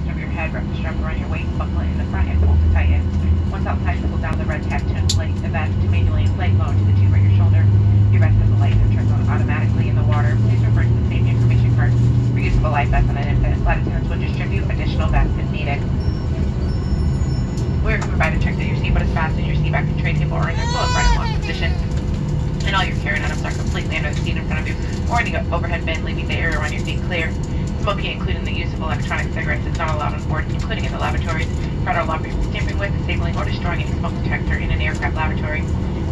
your head, wrap the strap around your waist, buckle it in the front, and pull to tighten. Once outside, pull down the red tab to inflate the vest to manually inflate low into the tube at your shoulder. Your vest has a light that turns on automatically in the water. Please refer to the safety information card for use of a life vest on an infant. Flight attendants will distribute additional vests if needed. We're provided check that your seatbelt is fastened, your seat back and tray table are in their full upright and locked position, and all your carry-on items are completely under the seat in front of you or in the overhead bin, leaving the area around your feet clear. Smoking, including the use of electronic cigarettes, is not allowed on board, including in the lavatories. Federal law prohibits tampering with, disabling, or destroying any smoke detector in an aircraft lavatory.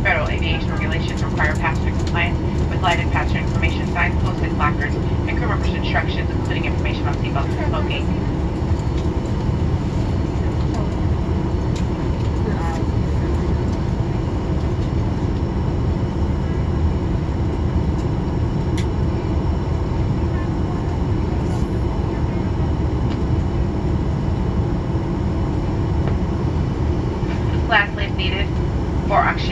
Federal aviation regulations require passenger compliance with lighted passenger information signs, posted placards, and crew members' instructions, including information on seatbelts and smoking. Lastly, if needed,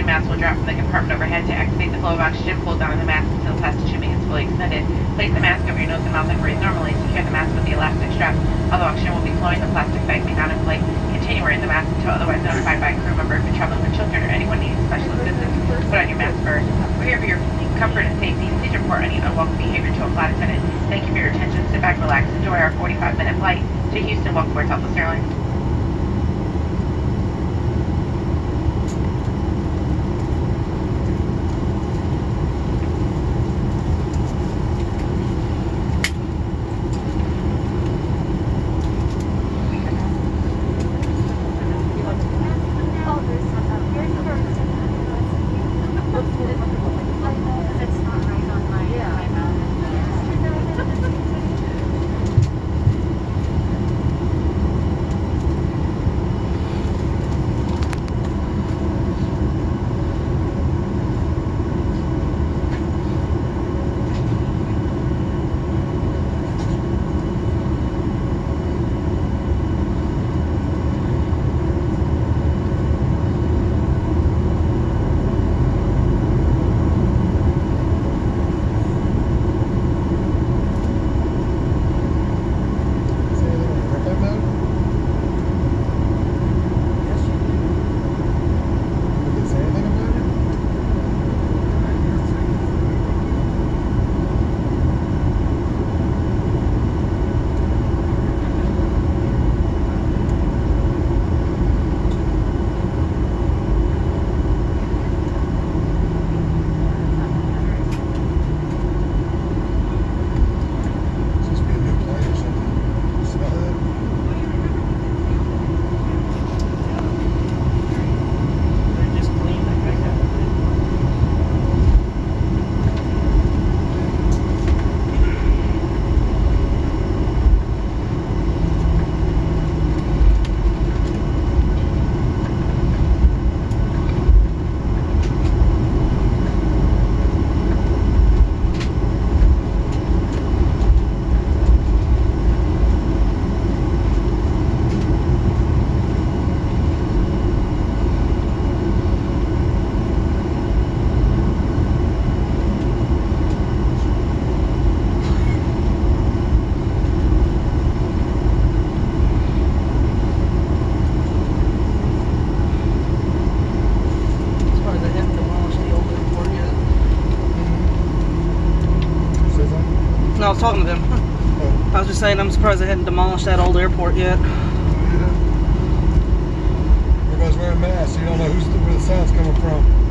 masks will drop from the compartment overhead to activate the flow of oxygen. Pull down the mask until plastic tubing is fully extended. Place the mask over your nose and mouth and breathe normally. Secure the mask with the elastic strap. Although oxygen will be flowing, the plastic bag may not inflate. Continue wearing the mask until otherwise notified by a crew member. If you're traveling with children or anyone needing special assistance, put on your mask first. We're here for your comfort and safety. Please report any unwelcome behavior to a flight attendant. Thank you for your attention. Sit back, relax, enjoy our 45-minute flight to Houston. Welcome aboard Southwest Airlines. No, I was talking to them. Oh, I was just saying I'm surprised they hadn't demolished that old airport yet. yeah. Everybody's wearing masks. You don't know who's where the sound's coming from.